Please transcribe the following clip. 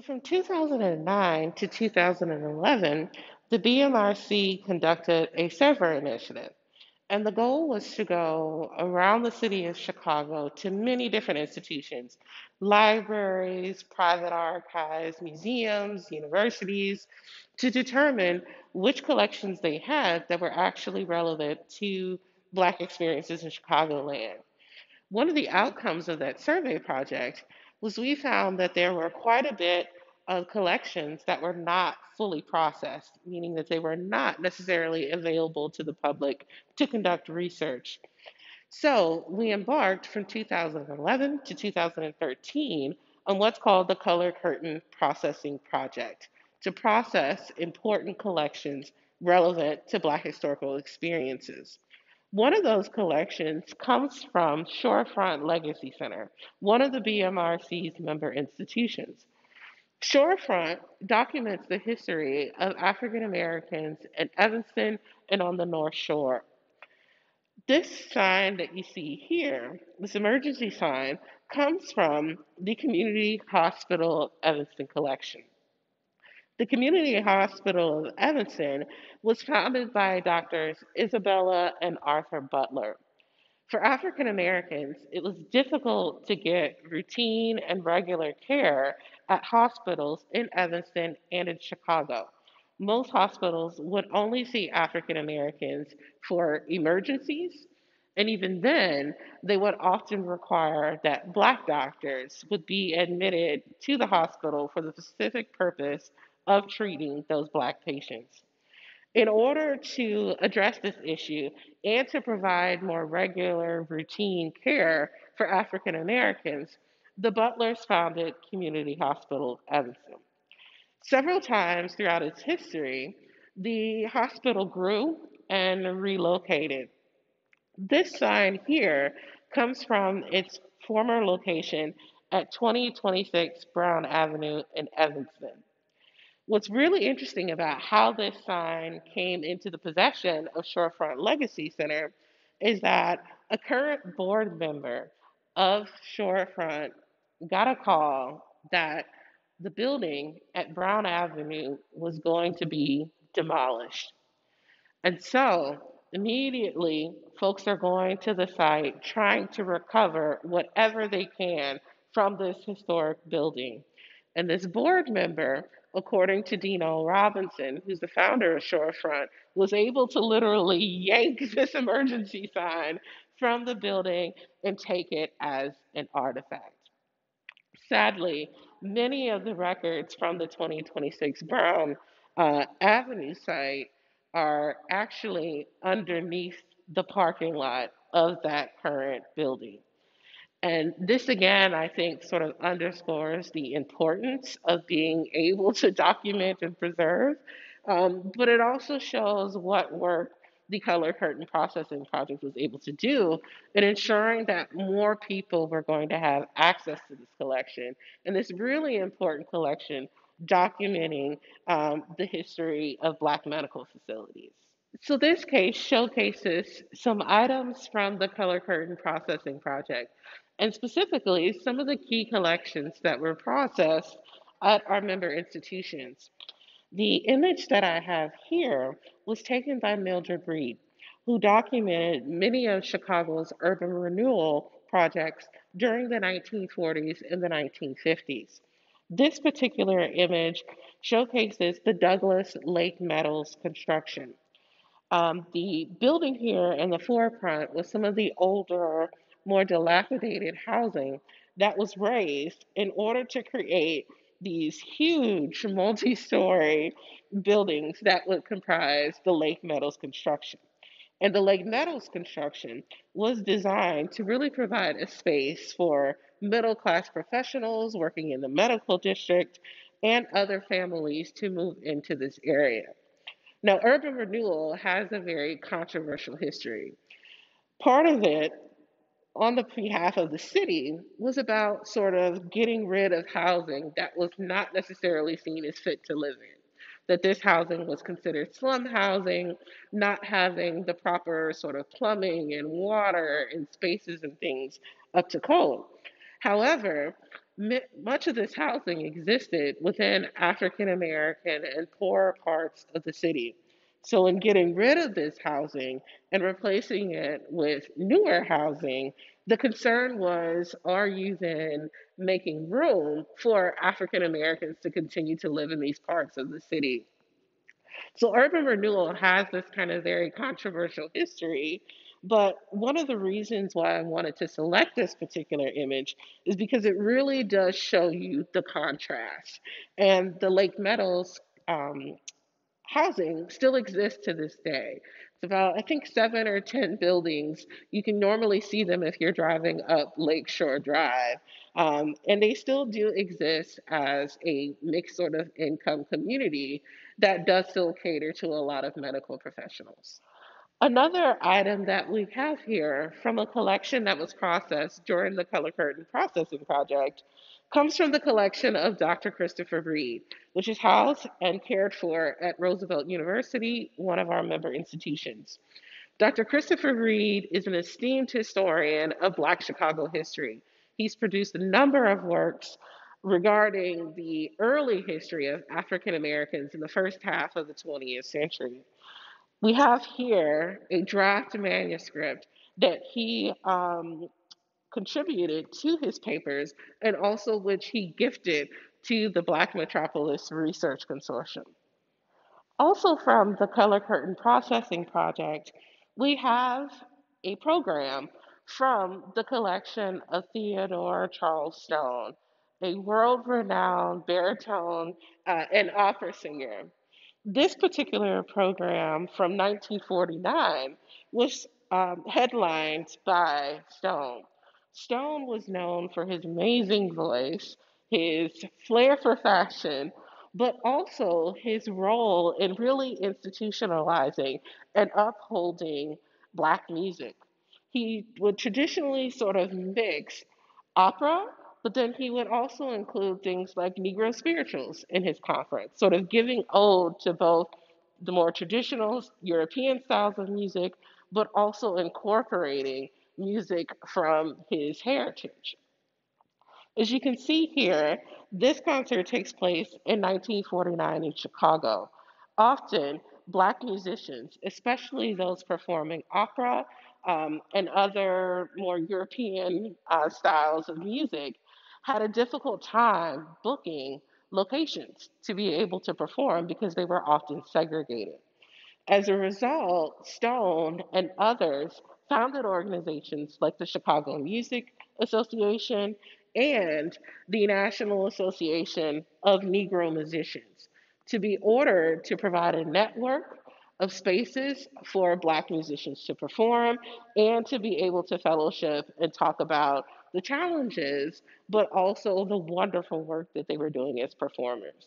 So from 2009 to 2011, the BMRC conducted a server initiative. And the goal was to go around the city of Chicago to many different institutions, libraries, private archives, museums, universities, to determine which collections they had that were actually relevant to Black experiences in Chicagoland. One of the outcomes of that survey project was we found that there were quite a bit of collections that were not fully processed, meaning that they were not necessarily available to the public to conduct research. So we embarked from 2011 to 2013 on what's called the Color Curtain Processing Project to process important collections relevant to Black historical experiences. One of those collections comes from Shorefront Legacy Center, one of the BMRC's member institutions. Shorefront documents the history of African Americans in Evanston and on the North Shore. This sign that you see here, this emergency sign, comes from the Community Hospital Evanston collection. The Community Hospital of Evanston was founded by doctors Isabella and Arthur Butler. For African Americans, it was difficult to get routine and regular care at hospitals in Evanston and in Chicago. Most hospitals would only see African Americans for emergencies, and even then, they would often require that Black doctors would be admitted to the hospital for the specific purpose of treating those Black patients. In order to address this issue and to provide more regular, routine care for African Americans, the Butlers founded Community Hospital Evanston. Several times throughout its history, the hospital grew and relocated. This sign here comes from its former location at 2026 Brown Avenue in Evanston. What's really interesting about how this sign came into the possession of Shorefront Legacy Center is that a current board member of Shorefront got a call that the building at Brown Avenue was going to be demolished. And so immediately, folks are going to the site trying to recover whatever they can from this historic building. And this board member according to Dino Robinson, who's the founder of Shorefront, was able to literally yank this emergency sign from the building and take it as an artifact. Sadly, many of the records from the 2026 Brown uh, Avenue site are actually underneath the parking lot of that current building. And this again, I think, sort of underscores the importance of being able to document and preserve, um, but it also shows what work the Color Curtain Processing Project was able to do in ensuring that more people were going to have access to this collection and this really important collection documenting um, the history of Black medical facilities. So this case showcases some items from the Color Curtain Processing Project and specifically some of the key collections that were processed at our member institutions. The image that I have here was taken by Mildred Mead, who documented many of Chicago's urban renewal projects during the 1940s and the 1950s. This particular image showcases the Douglas Lake Meadows construction. Um, the building here in the forefront was some of the older more dilapidated housing that was raised in order to create these huge multi story buildings that would comprise the Lake Meadows construction. And the Lake Meadows construction was designed to really provide a space for middle class professionals working in the medical district and other families to move into this area. Now, urban renewal has a very controversial history. Part of it on the behalf of the city was about sort of getting rid of housing that was not necessarily seen as fit to live in. That this housing was considered slum housing, not having the proper sort of plumbing and water and spaces and things up to code. However, much of this housing existed within African American and poorer parts of the city. So, in getting rid of this housing and replacing it with newer housing, the concern was are you then making room for African Americans to continue to live in these parts of the city? So, urban renewal has this kind of very controversial history. But one of the reasons why I wanted to select this particular image is because it really does show you the contrast. And the Lake Meadows um, housing still exists to this day. It's about, I think, seven or 10 buildings. You can normally see them if you're driving up Lakeshore Drive. Um, and they still do exist as a mixed sort of income community that does still cater to a lot of medical professionals. Another item that we have here from a collection that was processed during the Color Curtain Processing Project comes from the collection of Dr. Christopher Reed, which is housed and cared for at Roosevelt University, one of our member institutions. Dr. Christopher Reed is an esteemed historian of Black Chicago history. He's produced a number of works regarding the early history of African Americans in the first half of the 20th century. We have here a draft manuscript that he um, contributed to his papers and also which he gifted to the Black Metropolis Research Consortium. Also from the Color Curtain Processing Project, we have a program from the collection of Theodore Charles Stone, a world renowned baritone uh, and opera singer. This particular program from 1949 was um, headlined by Stone. Stone was known for his amazing voice, his flair for fashion, but also his role in really institutionalizing and upholding Black music. He would traditionally sort of mix opera, but then he would also include things like Negro spirituals in his conference, sort of giving ode to both the more traditional European styles of music, but also incorporating music from his heritage. As you can see here, this concert takes place in 1949 in Chicago. Often, Black musicians, especially those performing opera um, and other more European uh, styles of music, had a difficult time booking locations to be able to perform because they were often segregated. As a result, Stone and others founded organizations like the Chicago Music Association and the National Association of Negro Musicians to be ordered to provide a network of spaces for Black musicians to perform and to be able to fellowship and talk about the challenges, but also the wonderful work that they were doing as performers.